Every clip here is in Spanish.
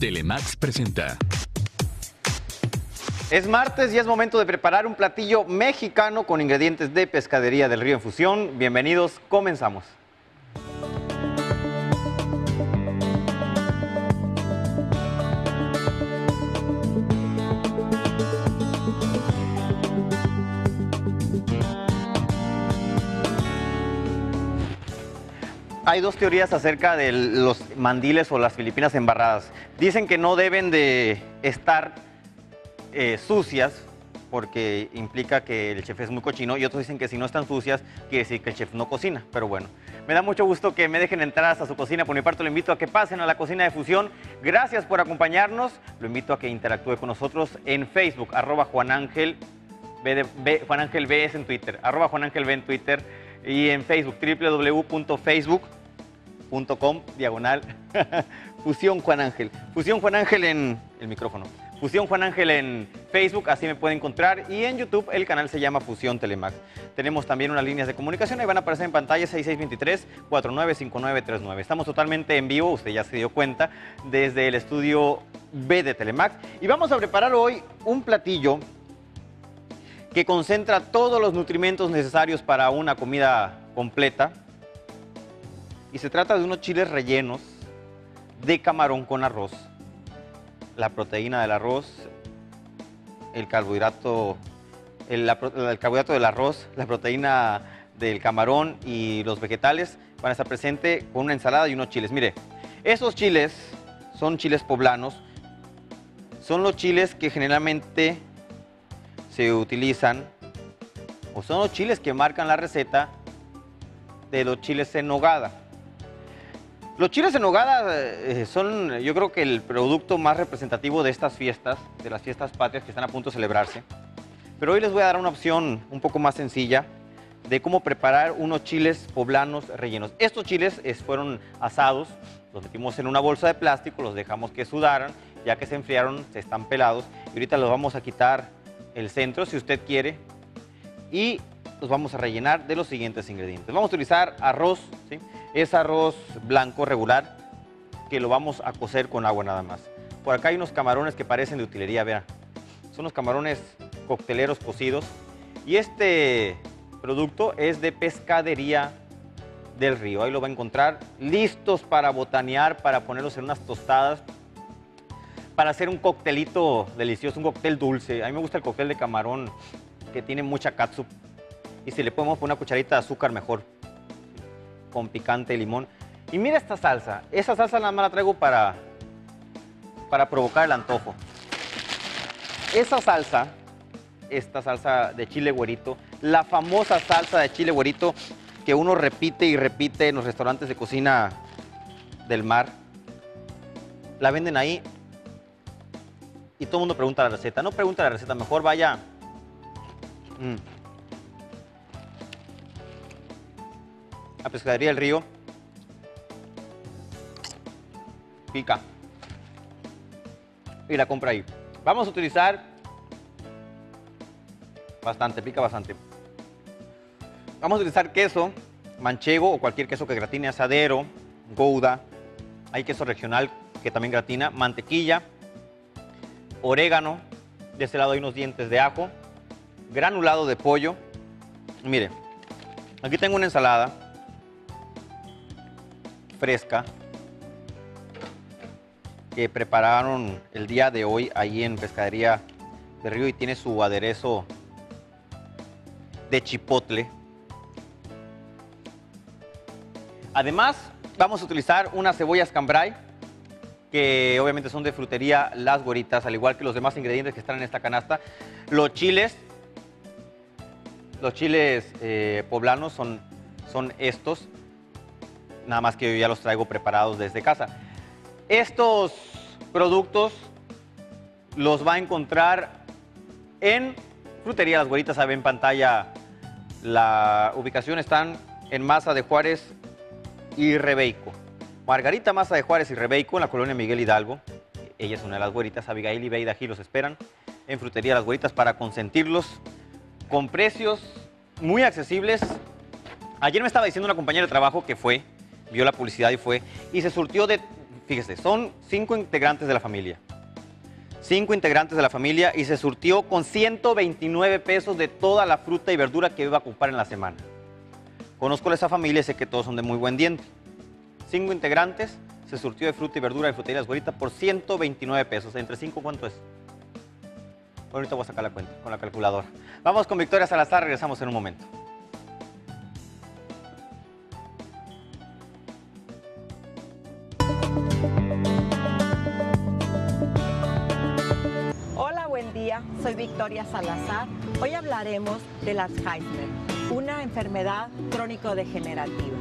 Telemax presenta. Es martes y es momento de preparar un platillo mexicano con ingredientes de pescadería del río en fusión. Bienvenidos, comenzamos. Hay dos teorías acerca de los mandiles o las filipinas embarradas. Dicen que no deben de estar eh, sucias porque implica que el chef es muy cochino y otros dicen que si no están sucias quiere decir que el chef no cocina. Pero bueno, me da mucho gusto que me dejen entrar hasta su cocina. Por mi parte, lo invito a que pasen a la cocina de fusión. Gracias por acompañarnos. Lo invito a que interactúe con nosotros en Facebook, arroba Juan Ángel, B es en Twitter, arroba en Twitter y en Facebook, www.facebook.com, diagonal, Fusión Juan Ángel. Fusión Juan Ángel en el micrófono. Fusión Juan Ángel en Facebook, así me pueden encontrar. Y en YouTube el canal se llama Fusión Telemax. Tenemos también unas líneas de comunicación, ahí van a aparecer en pantalla 6623-495939. Estamos totalmente en vivo, usted ya se dio cuenta, desde el estudio B de Telemax. Y vamos a preparar hoy un platillo que concentra todos los nutrimentos necesarios para una comida completa. Y se trata de unos chiles rellenos de camarón con arroz. La proteína del arroz, el carbohidrato, el, carbohidrato del arroz, la proteína del camarón y los vegetales van a estar presentes con una ensalada y unos chiles. Mire, esos chiles son chiles poblanos, son los chiles que generalmente se utilizan, o son los chiles que marcan la receta de los chiles en nogada. Los chiles en nogada eh, son, yo creo que el producto más representativo de estas fiestas, de las fiestas patrias que están a punto de celebrarse. Pero hoy les voy a dar una opción un poco más sencilla de cómo preparar unos chiles poblanos rellenos. Estos chiles es- fueron asados, los metimos en una bolsa de plástico, los dejamos que sudaran, ya que se enfriaron, se están pelados. Y ahorita los vamos a quitar el centro, si usted quiere, y los vamos a rellenar de los siguientes ingredientes. Vamos a utilizar arroz, ¿sí? Es arroz blanco regular, que lo vamos a cocer con agua nada más. Por acá hay unos camarones que parecen de utilería, vean. Son unos camarones cocteleros cocidos. Y este producto es de pescadería del río. Ahí lo va a encontrar listos para botanear, para ponerlos en unas tostadas, para hacer un coctelito delicioso, un cóctel dulce. A mí me gusta el cóctel de camarón que tiene mucha catsup. Y si le podemos poner una cucharita de azúcar, mejor. Con picante y limón. Y mira esta salsa. Esa salsa nada más la traigo para, para provocar el antojo. Esa salsa, esta salsa de chile güerito, la famosa salsa de chile güerito que uno repite y repite en los restaurantes de cocina del mar, la venden ahí y todo el mundo pregunta la receta. No pregunta la receta, mejor vaya. mm, Pescadería del Río. Pica. Y la compra ahí. Vamos a utilizar bastante, pica bastante. Vamos a utilizar queso manchego o cualquier queso que gratine asadero, gouda. Hay queso regional que también gratina, mantequilla, orégano. De este lado hay unos dientes de ajo, granulado de pollo. Mire, aquí tengo una ensalada fresca que prepararon el día de hoy ahí en Pescadería de Río y tiene su aderezo de chipotle. Además, vamos a utilizar unas cebollas cambray, que obviamente son de frutería Las Güeritas, al igual que los demás ingredientes que están en esta canasta. Los chiles, los chiles eh, poblanos son, son estos, nada más que yo ya los traigo preparados desde casa. Estos productos los va a encontrar en Frutería Las Güeritas, sabe en pantalla la ubicación, están en Maza de Juárez y Rebeico. Margarita Maza de Juárez y Rebeico en la colonia Miguel Hidalgo. Ella es una de las güeritas, Abigail y Beida aquí los esperan en Frutería Las Güeritas para consentirlos con precios muy accesibles. Ayer me estaba diciendo una compañera de trabajo que fue, vio la publicidad y fue, y se surtió de fíjese, son cinco integrantes de la familia. Cinco integrantes de la familia y se surtió con 129 pesos de toda la fruta y verdura que iba a ocupar en la semana. Conozco a esa familia y sé que todos son de muy buen diente. Cinco integrantes, se surtió de fruta y verdura de fruterías Güerita por 129 pesos. ¿Entre cinco cuánto es? Ahorita voy a sacar la cuenta con la calculadora. Vamos con Victoria Salazar, regresamos en un momento. Salazar. Hoy hablaremos del Alzheimer, una enfermedad crónico-degenerativa.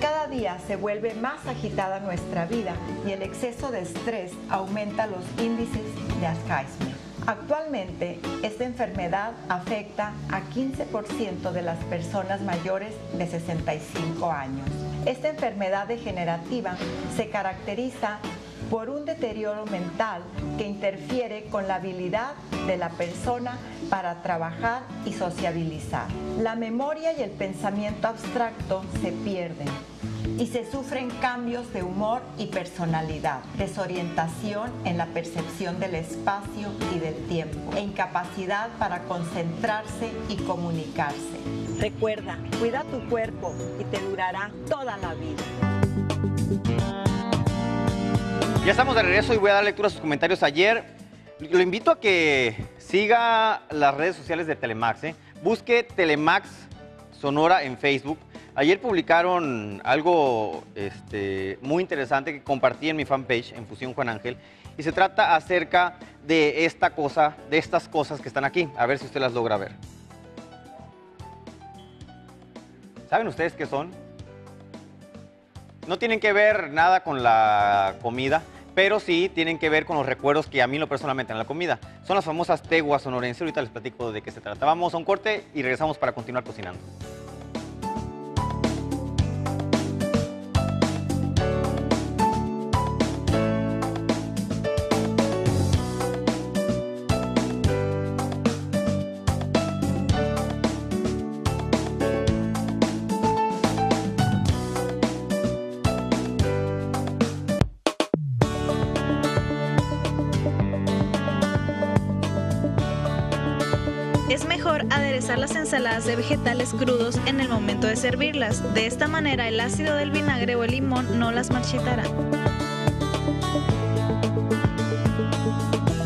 Cada día se vuelve más agitada nuestra vida y el exceso de estrés aumenta los índices de Alzheimer. Actualmente, esta enfermedad afecta a 15% de las personas mayores de 65 años. Esta enfermedad degenerativa se caracteriza por un deterioro mental que interfiere con la habilidad de la persona para trabajar y sociabilizar. La memoria y el pensamiento abstracto se pierden y se sufren cambios de humor y personalidad, desorientación en la percepción del espacio y del tiempo e incapacidad para concentrarse y comunicarse. Recuerda, cuida tu cuerpo y te durará toda la vida. Ya estamos de regreso y voy a dar lectura a sus comentarios ayer. Lo invito a que siga las redes sociales de Telemax. ¿eh? Busque Telemax Sonora en Facebook. Ayer publicaron algo este, muy interesante que compartí en mi fanpage, en Fusión Juan Ángel, y se trata acerca de esta cosa, de estas cosas que están aquí. A ver si usted las logra ver. ¿Saben ustedes qué son? No tienen que ver nada con la comida, pero sí tienen que ver con los recuerdos que a mí lo personalmente en la comida. Son las famosas teguas sonorenses. Ahorita les platico de qué se trata. Vamos a un corte y regresamos para continuar cocinando. Crudos en el momento de servirlas. De esta manera el ácido del vinagre o el limón no las marchitará.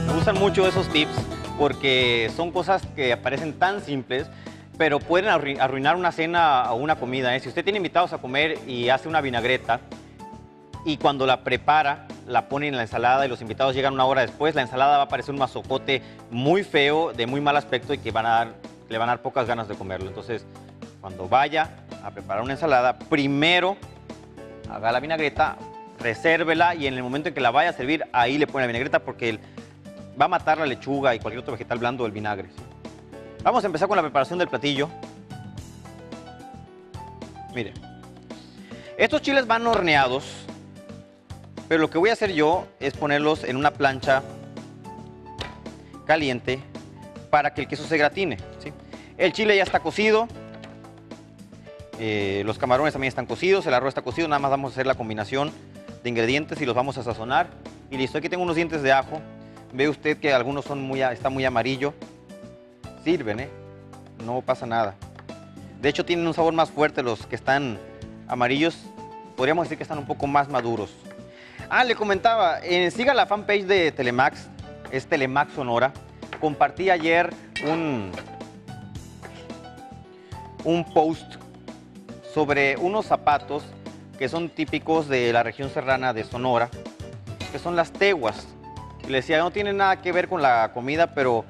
Me gustan mucho esos tips porque son cosas que parecen tan simples, pero pueden arrui- arruinar una cena o una comida. ¿eh? Si usted tiene invitados a comer y hace una vinagreta y cuando la prepara, la pone en la ensalada y los invitados llegan una hora después, la ensalada va a parecer un mazocote muy feo, de muy mal aspecto y que van a dar, le van a dar pocas ganas de comerlo. Entonces, cuando vaya a preparar una ensalada, primero haga la vinagreta, resérvela y en el momento en que la vaya a servir, ahí le pone la vinagreta porque va a matar la lechuga y cualquier otro vegetal blando del vinagre. Vamos a empezar con la preparación del platillo. Mire, estos chiles van horneados, pero lo que voy a hacer yo es ponerlos en una plancha caliente para que el queso se gratine. El chile ya está cocido, eh, los camarones también están cocidos, el arroz está cocido, nada más vamos a hacer la combinación de ingredientes y los vamos a sazonar. Y listo, aquí tengo unos dientes de ajo. Ve usted que algunos son muy, está muy amarillo. Sirven, ¿eh? No pasa nada. De hecho, tienen un sabor más fuerte los que están amarillos. Podríamos decir que están un poco más maduros. Ah, le comentaba, eh, siga la fanpage de Telemax, es Telemax Sonora. Compartí ayer un, un post sobre unos zapatos que son típicos de la región serrana de Sonora, que son las teguas. Y le decía, no tienen nada que ver con la comida, pero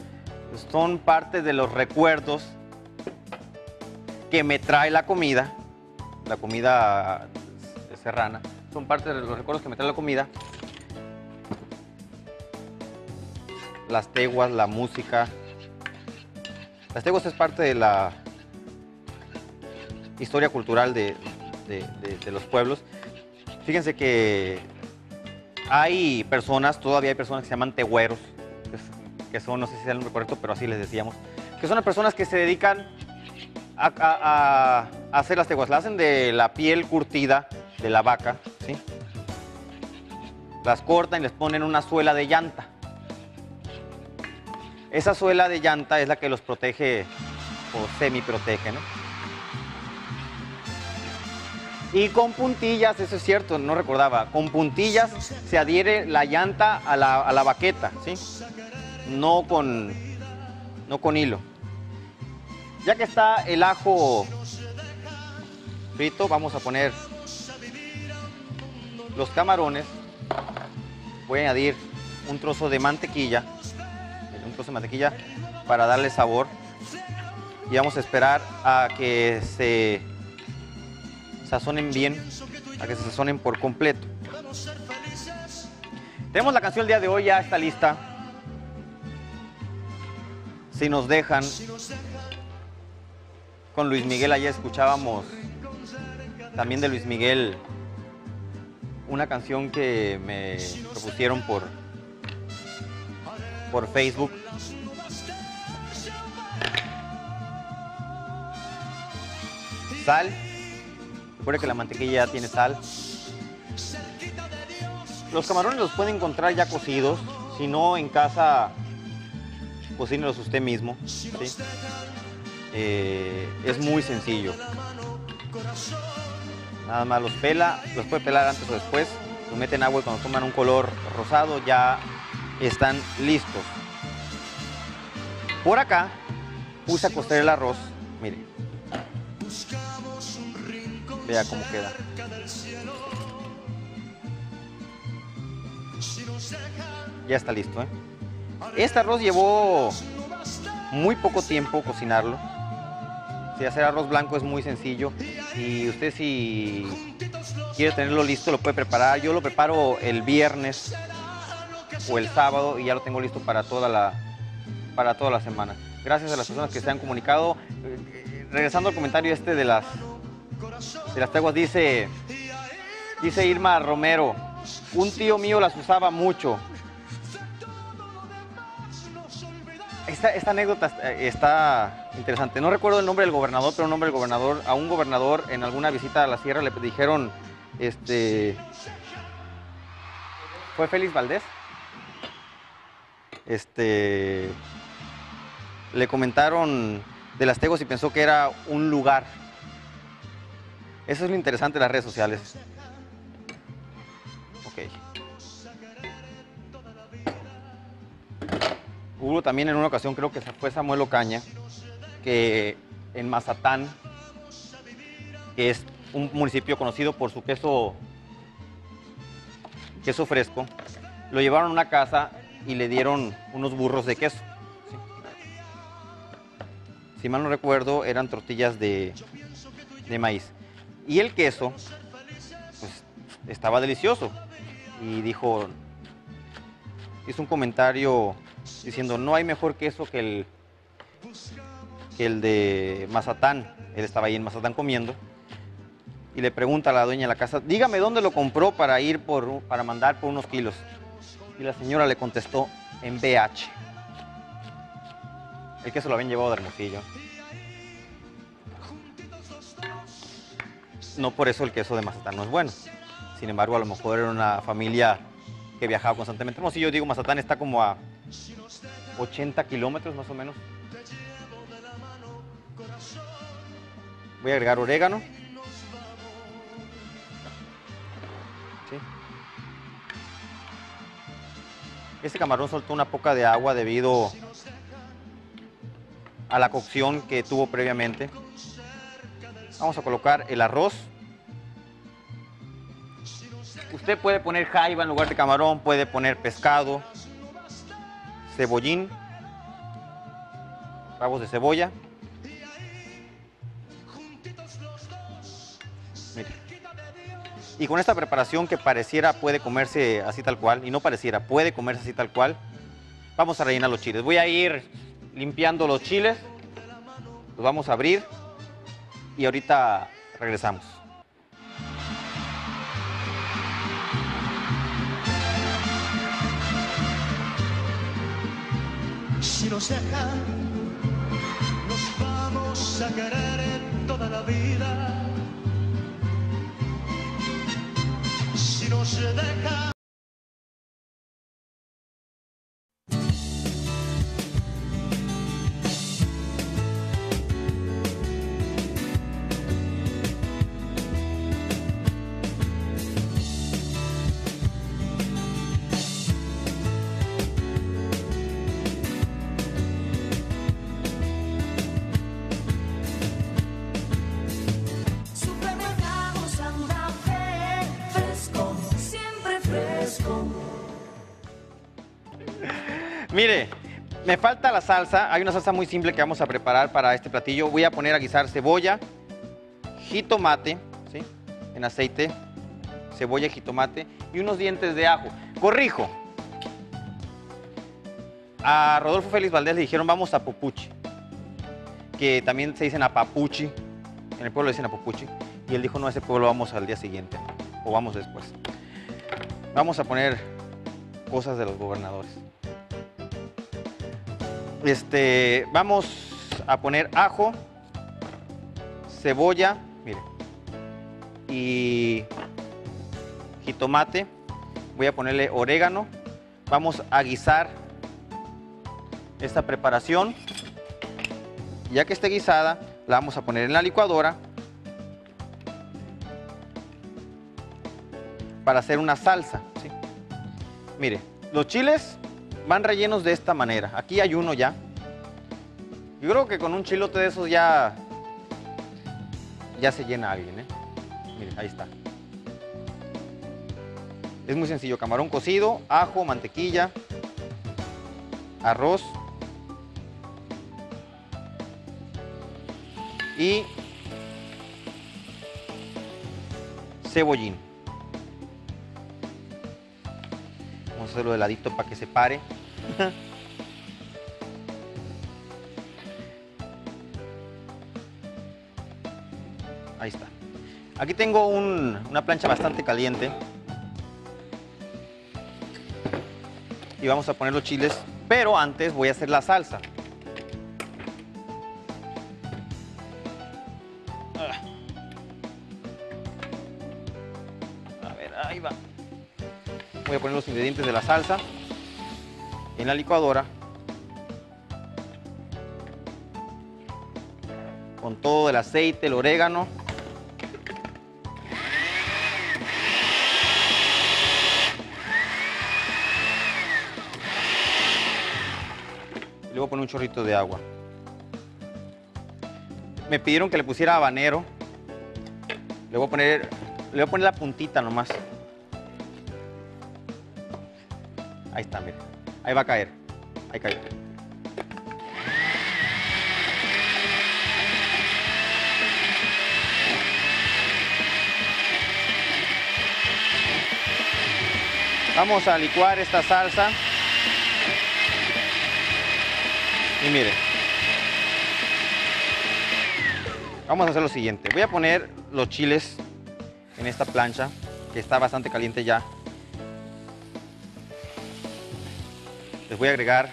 son parte de los recuerdos que me trae la comida, la comida serrana, son parte de los recuerdos que me trae la comida. Las teguas, la música. Las teguas es parte de la historia cultural de, los pueblos. Fíjense que hay personas, todavía hay personas que se llaman tegüeros, que, son, no sé si es el nombre correcto, pero así les decíamos, que son las personas que se dedican a, a- hacer las teguas. La hacen de la piel curtida de la vaca, ¿sí? las cortan y les ponen una suela de llanta. Esa suela de llanta es la que los protege o semi protege, ¿no? Y con puntillas, eso es cierto, no recordaba, con puntillas se adhiere la llanta a la, a la baqueta, ¿sí? No con, no con hilo. Ya que está el ajo frito, vamos a poner los camarones. Voy a añadir un trozo de mantequilla, un trozo de mantequilla para darle sabor. Y vamos a esperar a que se sazonen bien, a que se sazonen por completo. Tenemos la canción el día de hoy, ya está lista. Si nos dejan, con Luis Miguel ayer escuchábamos también de Luis Miguel una canción que me propusieron por, por Facebook. Sal. Recuerde que la mantequilla ya tiene sal. Los camarones los puede encontrar ya cocidos. Si no, en casa, cocínelos usted mismo. Eh, es muy sencillo. Nada más los pela, los puede pelar antes o después. Los mete en agua y cuando toman un color rosado ya están listos. Por acá puse a cocer el arroz. Mire. Vea cómo queda. Ya está listo, ¿eh? Este arroz llevó muy poco tiempo cocinarlo. Si hacer arroz blanco es muy sencillo. Y usted si quiere tenerlo listo lo puede preparar. Yo lo preparo el viernes o el sábado y ya lo tengo listo para toda la, para toda la semana. Gracias a las personas que se han comunicado. Eh, regresando al comentario este de las, de las teguas, dice, dice Irma Romero, un tío mío las usaba mucho. Esta, esta anécdota está- interesante. No recuerdo el nombre del gobernador, pero un nombre del gobernador, a un gobernador en alguna visita a la sierra le dijeron, este, ¿fue Félix Valdés? Este, le comentaron de las Tegos y pensó que era un lugar. Eso es lo interesante de las redes sociales. Ok. Hubo también en una ocasión, creo que fue Samuel Ocaña, que en Mazatán, que es un municipio conocido por su queso, queso fresco, lo llevaron a una casa y le dieron unos burros de queso. Si mal no recuerdo, eran tortillas de, de maíz. Y el queso, pues, estaba delicioso. Y dijo, hizo un comentario diciendo, no hay mejor queso que el, que el de Mazatán. Él estaba ahí en Mazatán comiendo. Y le pregunta a la dueña de la casa, dígame dónde lo compró para ir por, para mandar por unos kilos. Y la señora le contestó, en BH. El queso lo habían llevado de Hermosillo. No por eso el queso de Mazatán no es bueno. Sin embargo, a lo mejor era una familia que viajaba constantemente. No, si yo digo Mazatán está como a 80 kilómetros más o menos. Voy a agregar orégano. Este camarón soltó una poca de agua debido a la cocción que tuvo previamente. Vamos a colocar el arroz. Usted puede poner jaiba en lugar de camarón, puede poner pescado, cebollín, rabos de cebolla. Mire. Y con esta preparación que pareciera puede comerse así tal cual, y no pareciera, puede comerse así tal cual, vamos a rellenar los chiles. Voy a ir limpiando los chiles, los vamos a abrir y ahorita regresamos. Si nos dejan, nos vamos a querer toda la vida. Si nos dejan. Mire, me falta la salsa. Hay una salsa muy simple que vamos a preparar para este platillo. Voy a poner a guisar cebolla, jitomate, ¿sí? En aceite, cebolla, jitomate y unos dientes de ajo. Corrijo. A Rodolfo Félix Valdés le dijeron vamos a Popuchi, que también se dicen a Papuchi. En el pueblo dicen a Popuchi. Y él dijo, no, a ese pueblo vamos al día siguiente. O vamos después. Vamos a poner cosas de los gobernadores. Este, vamos a poner ajo, cebolla, mire, y jitomate. Voy a ponerle orégano. Vamos a guisar esta preparación. Ya que esté guisada, la vamos a poner en la licuadora para hacer una salsa. ¿sí? Mire, los chiles van rellenos de esta manera. Aquí hay uno ya. Yo creo que con un chilote de esos ya, ya se llena alguien. ¿eh? Mire, ahí está. Es muy sencillo, camarón cocido, ajo, mantequilla, arroz y cebollín. Vamos a hacerlo de ladito para que se pare. Ahí está. Aquí tengo un- una plancha bastante caliente. Y vamos a poner los chiles, pero antes voy a hacer la salsa. Ah. A ver, ahí va. Voy a poner los ingredientes de la salsa en la licuadora. Con todo el aceite, el orégano. Y luego poner un chorrito de agua. Me pidieron que le pusiera habanero. Le voy a poner, le voy a poner la puntita nomás. Ahí está, mire. Ahí va a caer. Ahí cayó. Vamos a licuar esta salsa. Y mire. Vamos a hacer lo siguiente. Voy a poner los chiles en esta plancha, que está bastante caliente ya. Les voy a agregar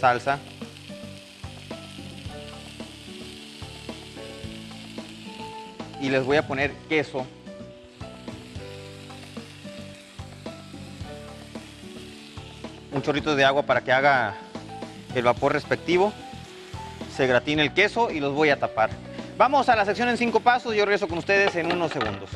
salsa. Y les voy a poner queso. Un chorrito de agua para que haga el vapor respectivo. Se gratine el queso y los voy a tapar. Vamos a la sección en cinco pasos. Yo regreso con ustedes en unos segundos.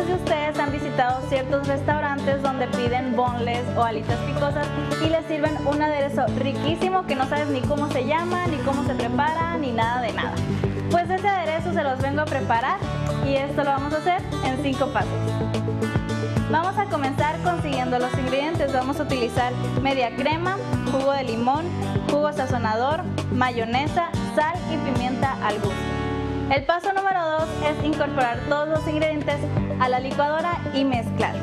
Muchos de ustedes han visitado ciertos restaurantes donde piden boneless o alitas picosas y les sirven un aderezo riquísimo que no sabes ni cómo se llama, ni cómo se prepara, ni nada de nada. Pues ese aderezo se los vengo a preparar y esto lo vamos a hacer en cinco pasos. Vamos a comenzar consiguiendo los ingredientes. Vamos a utilizar media crema, jugo de limón, jugo sazonador, mayonesa, sal y pimienta al gusto. El paso número 2 es incorporar todos los ingredientes a la licuadora y mezclar.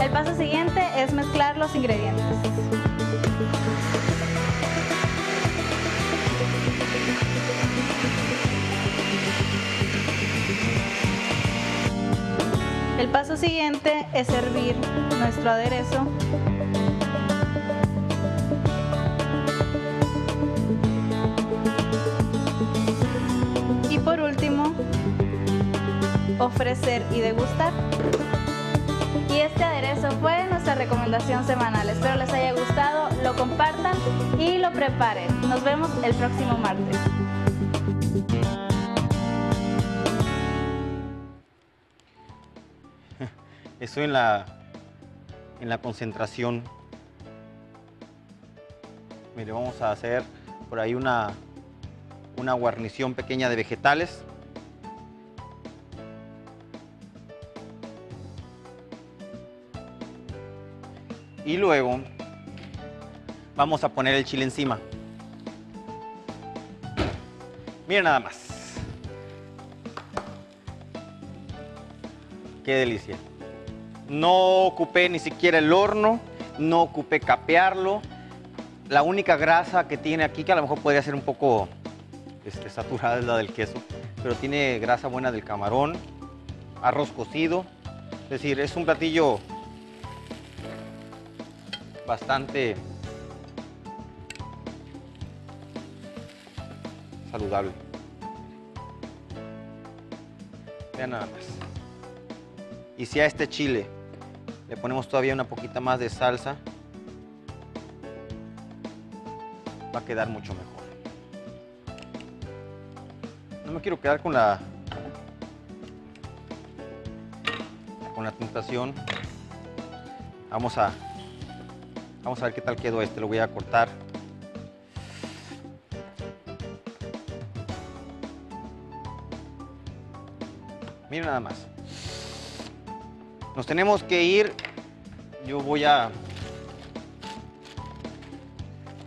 El paso siguiente es mezclar los ingredientes. El paso siguiente es servir nuestro aderezo. Ofrecer y degustar. Y este aderezo fue nuestra recomendación semanal. Espero les haya gustado, lo compartan y lo preparen. Nos vemos el próximo martes. Estoy en la, en la concentración. Mire, vamos a hacer por ahí una, una guarnición pequeña de vegetales. Y luego vamos a poner el chile encima. Miren nada más. Qué delicia. No ocupé ni siquiera el horno, no ocupé capearlo. La única grasa que tiene aquí, que a lo mejor podría ser un poco este, saturada, es la del queso, pero tiene grasa buena del camarón, arroz cocido. Es decir, es un platillo bastante saludable. Vean nada más. Y si a este chile le ponemos todavía una poquita más de salsa, va a quedar mucho mejor. No me quiero quedar con la con la tentación. Vamos a vamos a ver qué tal quedó este. Lo voy a cortar. Miren nada más. Nos tenemos que ir. Yo voy a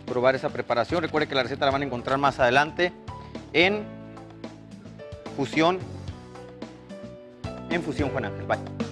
probar esa preparación. Recuerde que la receta la van a encontrar más adelante en Fusión. En Fusión Juan Ángel. Bye.